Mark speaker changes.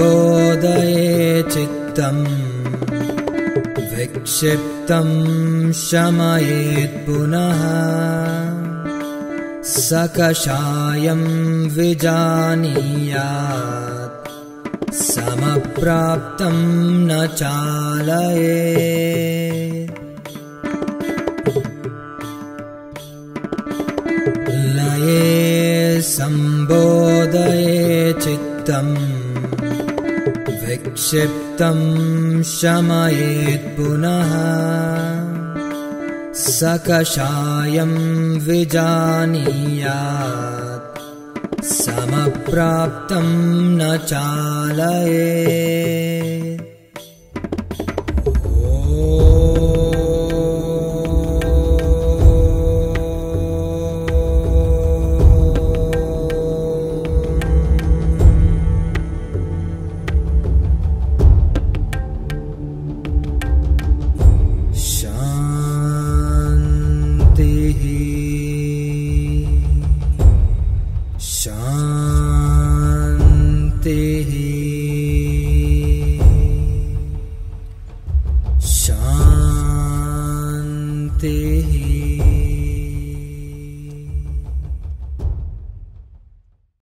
Speaker 1: सम्बोधये चित्तम् विक्षिप्तम् शमयेत् पुनः। सकषायम् विजानीयात् समप्राप्तम् न चालये लये सम्बोधये चित्तम् विक्षिप्तम् शमयेत् पुनः सकषायम् विजानीयात् समप्राप्तम् न चालये शान्तिः शान्तिः